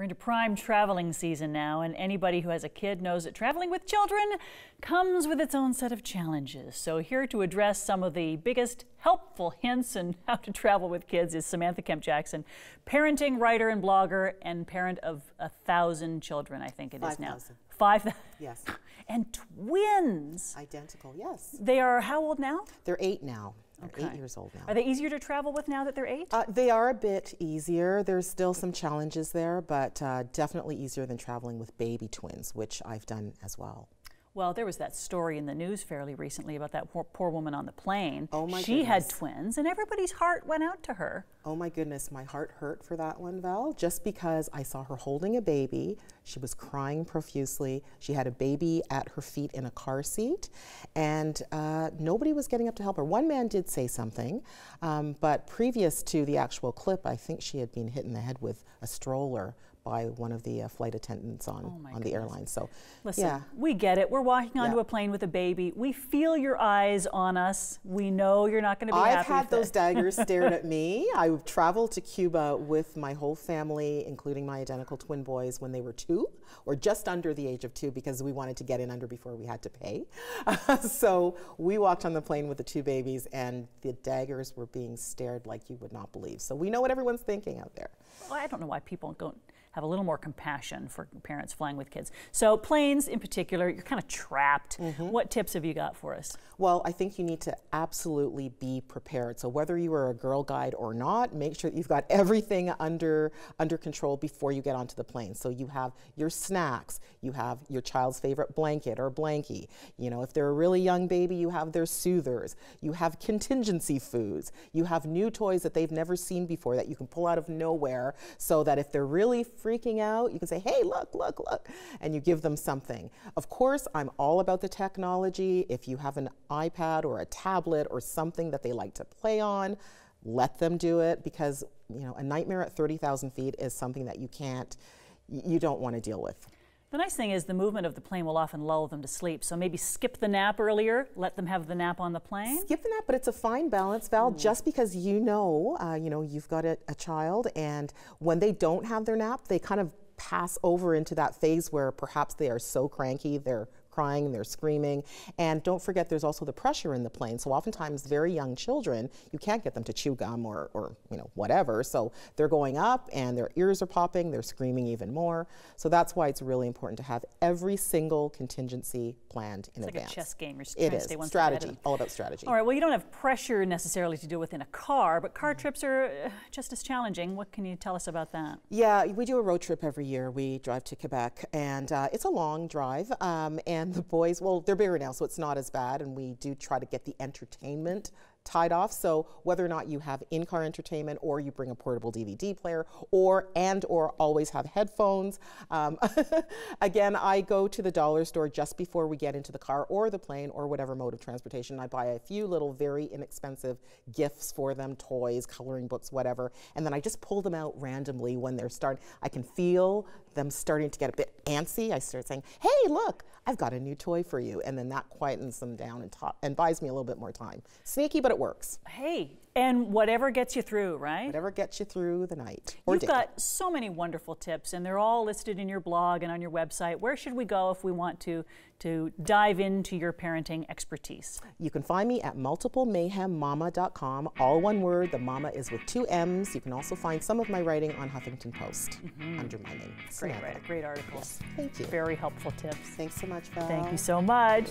We're into prime traveling season now, and anybody who has a kid knows that traveling with children comes with its own set of challenges. So, here to address some of the biggest helpful hints on how to travel with kids is Samantha Kemp Jackson, parenting writer and blogger, and parent of a thousand children, I think it Five is now. thousand. Five. Yes. And twins. Identical, yes. They are how old now? They're eight now. They're Okay. eight years old now. Are they easier to travel with now that they're eight? Uh, they are a bit easier. There's still some challenges there, but uh, definitely easier than traveling with baby twins, which I've done as well. Well, there was that story in the news fairly recently about that poor, poor woman on the plane. Oh, my She had twins, and everybody's heart went out to her. Oh my goodness, my heart hurt for that one, Val, just because I saw her holding a baby. She was crying profusely. She had a baby at her feet in a car seat, and uh, nobody was getting up to help her. One man did say something, um, but previous to the actual clip, I think she had been hit in the head with a stroller by one of the uh, flight attendants on, Oh, on the airline. So, Listen, yeah. we get it. We're walking onto Yeah. a plane with a baby. We feel your eyes on us. We know you're not going to be I've had those it. daggers stared at me. I've traveled to Cuba with my whole family, including my identical twin boys, when they were two or just under the age of two because we wanted to get in under before we had to pay. so we walked on the plane with the two babies, and the daggers were being stared like you would not believe. So we know what everyone's thinking out there. Well, I don't know why people don't have a little more compassion for parents flying with kids. So, planes in particular, you're kind of trapped. Mm-hmm. What tips have you got for us? Well, I think you need to absolutely be prepared. So whether you are a girl guide or not, make sure that you've got everything under under control before you get onto the plane. So you have your snacks, you have your child's favorite blanket or blankie. You know, if they're a really young baby, you have their soothers. You have contingency foods. You have new toys that they've never seen before that you can pull out of nowhere so that if they're really freaking out, you can say, "Hey, look, look, look." And you give them something. Of course, I'm all about the technology. If you have an iPad or a tablet or something that they like to play on, let them do it because you know a nightmare at 30,000 feet is something that you can't, you don't want to deal with. The nice thing is the movement of the plane will often lull them to sleep. So maybe skip the nap earlier, let them have the nap on the plane. Skip the nap, but it's a fine balance, Val. Just because you know, uh, you know, you've got a, a child, and when they don't have their nap, they kind of pass over into that phase where perhaps they are so cranky, they're crying, they're screaming. And don't forget, there's also the pressure in the plane. So oftentimes, very young children, you can't get them to chew gum or, or you know, whatever. So they're going up, and their ears are popping, they're screaming even more. So that's why it's really important to have every single contingency planned in It's like a chess game. It is stay one ahead of strategy, all about strategy. All right, well, you don't have pressure necessarily to do within a car, but car trips are uh, just as challenging. What can you tell us about that? Yeah, we do a road trip every year. We drive to Quebec, and uh, it's a long drive. Um, and the boys, well, they're bigger now, so it's not as bad. And we do try to get the entertainment tied off. So whether or not you have in-car entertainment, or you bring a portable DVD player, or and or always have headphones. Um, again, I go to the dollar store just before we get into the car or the plane or whatever mode of transportation. I buy a few little very inexpensive gifts for them, toys, coloring books, whatever, and then I just pull them out randomly when they're starting. I can feel them starting to get a bit antsy. I start saying, "Hey, look, I've got a new toy for you," and then that quietens them down and, and buys me a little bit more time. Sneaky, but it works. Hey, and whatever gets you through, right? Whatever gets you through the night or You've day. got so many wonderful tips, and they're all listed in your blog and on your website. Where should we go if we want to to dive into your parenting expertise? You can find me at multiplemayhemmama.com, all one word. The mama is with two M's. You can also find some of my writing on Huffington Post mm-hmm. under my name. Great, Samantha. great articles. Thank you. Very helpful tips. Thanks so much, Val. Thank you so much.